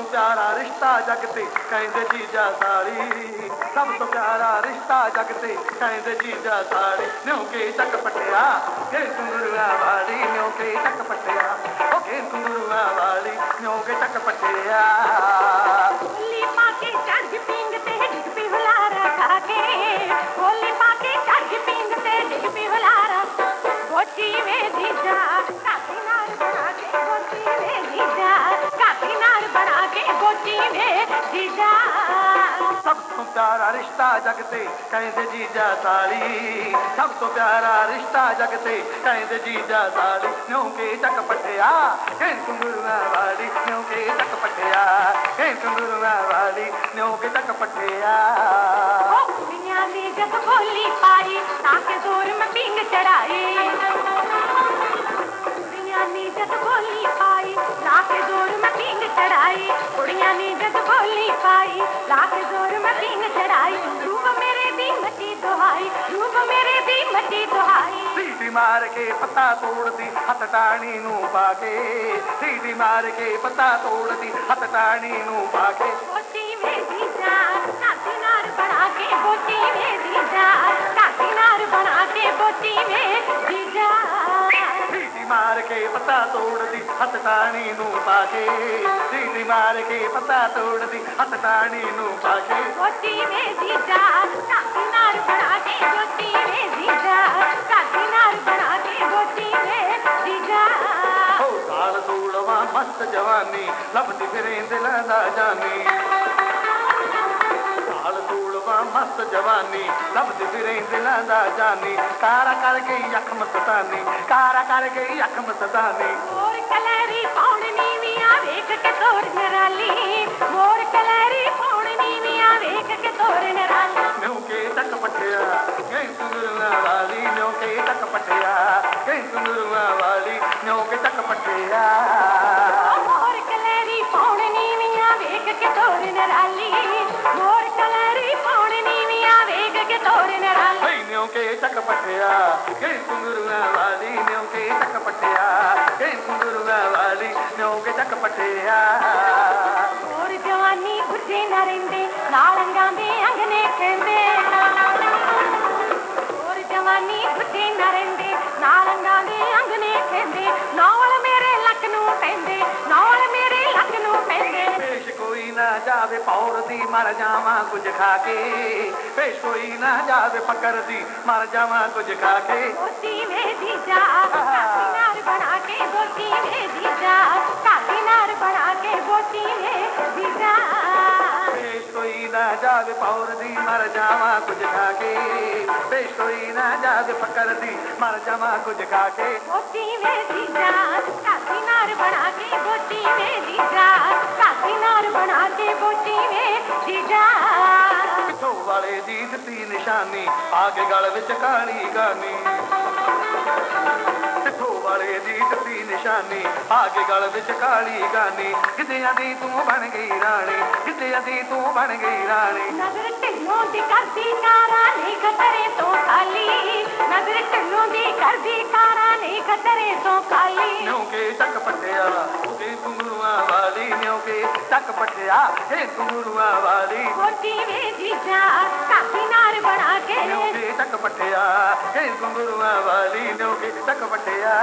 ਤੋਂ ਪਿਆਰਾ ਰਿਸ਼ਤਾ ਜਗ ਤੇ ਕਹਿੰਦੇ ਜੀਜਾ ਸਾੜੀ ਸਭ ਤੋਂ ਪਿਆਰਾ ਰਿਸ਼ਤਾ ਜਗ ਤੇ ਕਹਿੰਦੇ ਜੀਜਾ ਸਾੜੀ ਨਿਉ ਕੇ ਚੱਕ ਪਟਿਆ ਕੇ ਸੁੰਦਰੂਆ ਵਾਲੀ ਨਿਉ ਕੇ ਚੱਕ ਪਟਿਆ ਓਕੇ ਸੁੰਦਰੂਆ ਵਾਲੀ ਨਿਉ ਕੇ ਚੱਕ ਪਟਿਆ सोची में जीजा सब प्यारा रिश्ता जगते कहते जीजा साली। सब प्यारा रिश्ता जगते कहते जीजा साली। न्यू के जग पटिया कहीं कुंगुरुआ वाली। न्यू के जग पटिया कहीं कुंगुरुआ वाली। न्यू के जग पटिया। दुनिया में जग बोली पाई ताके ज़ोर में पिंग चढ़ाई। गोरिया ने जद बोली पाई। लाख ज़ोर मती नचराई रूप मेरे दी मती दोहाई। रूप मेरे दी मती दोहाई। सीटी मार के पता तोड़ दी हथ टाणी नु पाके। सीटी मार के पता तोड़ दी हथ टाणी नु पाके। होती मेरी जान काती नार बना के होती मेरी जान। काती नार बना के होती मेरी ਕੇ ਪੱਤਾ ਤੋੜਦੀ ਹੱਥ ਟਾਣੀ ਨੂੰ ਪਾ ਕੇ। ਸੀਟੀ ਮਾਰ ਕੇ ਪੱਤਾ ਤੋੜਦੀ ਹੱਥ ਟਾਣੀ ਨੂੰ ਪਾ ਕੇ। ਗੋਟੀ ਵੇ ਜੀਜਾ ਕਾਤੀ ਨਾਰ ਬਣਾ ਕੇ ਗੋਟੀ ਵੇ ਜੀਜਾ ਕਾਤੀ ਨਾਰ ਬਣਾ ਕੇ ਗੋਟੀ ਵੇ ਜੀਜਾ ਹੋ ਸਾਲ ਸੂਲਵਾ ਮਸਤ ਜਵਾਨੀ ਲੱਭਦੀ ਫਿਰੇ ਦਿਲਾਂ ਦਾ ਜਾਨੀ। ਸਾਲ ਸੂਲਵਾ ਮਸਤ ਜਵਾਨੀ ਲੱਭਦੀ ਫਿਰੇ ਦਿਲਾਂ ਦਾ ਜਾਨੀ। ਕਾਰਾ ਕਰ ਗਈ ਅੱਖ ਮਸਤਾਨੀ ਕਾਰਾ ਕਰ ਗਈ ਅੱਖ ਮਸਤਾਨੀ। ਮੋਰ ਕਲੈਰੀ ਪਾਉਣ ਨੀਵੀਆਂ ਵੇਖ ਕੇ ਤੋਰ ਨਰਾਲੀ। ਮੋਰ ਕਲੈਰੀ ਪਾਉਣ ਨੀਵੀਆਂ ਵੇਖ ਕੇ ਤੋਰ ਨਰਾਲੀ। ਨਿਉ ਕੇ ਟੱਕ ਪਟਿਆ ਕੈ ਸੁੰਦਰਵਾ ਵਾਲੀ ਨਿਉ ਕੇ ਟੱਕ ਪਟਿਆ ਕੈ ਸੁੰਦਰਵਾ ਵਾਲੀ ਨਿਉ ਕੇ ਟੱਕ ਪਟਿਆ ఉంకే చక్కపట్టయా ఏ కుంగురు కావాలి నేకే చక్కపట్టయా ఏ కుంగురు కావాలి నేకే చక్కపట్టయా ஒரு ஜவானி குர்ஜே நரேந்தே நாளங்காந்தே जावे पौर दी, मर जावा कुछ खाके। पेश कोई ना जावे पकड़ दी, मर जावा कुछ खाके। गोती में दी जा बना के गोती में दी जा काफीनार बना के गोती में दी जा ਨਾ ਜਾਵੇ ਪੌਰ ਦੀ ਮਰ ਜਾਵਾਂ ਕੁਝ ਖਾ ਕੇ। ਪੇਸ਼ ਨਾ ਜਾਵੇ ਫਕਰ ਦੀ ਮਰ ਜਾਵਾਂ ਕੁਝ ਖਾ ਕੇ। ਗੋਤੀ ਵੇ ਜੀਜਾ ਕਾਤੀ ਨਾਰ ਬਣਾ ਕੇ ਗੋਤੀ ਵੇ ਜੀਜਾ ਕਾਤੀ ਨਾਰ ਬਣਾ ਕੇ ਗੋਤੀ ਵੇ ਜੀਜਾ ਪਿੱਛੋਂ ਵਾਲੇ ਦੀ ਦਿੱਤੀ ਨਿਸ਼ਾਨੀ ਆਗੇ ਗਲ ਵਿੱਚ ਕਾਲੀ ਗਾਨੀ। ਨਿਸ਼ਾਨੀ ਆਗੇ ਗਲ ਵਿੱਚ ਕਾਲੀ ਗਾਨੀ। ਕਿਦਿਆਂ ਦੀ ਤੂੰ ਬਣ ਗਈ ਰਾਣੀ ਕਿਦਿਆਂ ਦੀ ਤੂੰ ਬਣ ਗਈ ਰਾਣੀ। ਨਜ਼ਰ ਢਿੱਲੋਂ ਦੀ ਕਰਦੀ ਕਾਰਾ ਨਹੀਂ ਖਤਰੇ ਤੋਂ ਖਾਲੀ। ਨਜ਼ਰ ਢਿੱਲੋਂ ਦੀ ਕਰਦੀ ਕਾਰਾ ਨਹੀਂ ਖਤਰੇ ਤੋਂ ਖਾਲੀ। ਨਿਉ ਕੇ ਚੱਕ ਪਟਿਆ ਉਹਦੇ ਗੁੰਗਰੂਆਂ ਵਾਲੀ ਨਿਉ ਕੇ ਚੱਕ ਪਟਿਆ ਇਹ ਗੁੰਗਰੂਆਂ ਵਾਲੀ। ਗੋਤੀ ਵੇ ਜੀਜਾ ਕਾਤੀ ਨਾਰ ਬਣਾ ਕੇ। ਨਿਉ ਕੇ ਚੱਕ ਪਟਿਆ ਇਹ ਗੁੰਗਰੂਆਂ ਵਾਲੀ ਨਿਉ ਕੇ ਚੱਕ ਪਟਿਆ।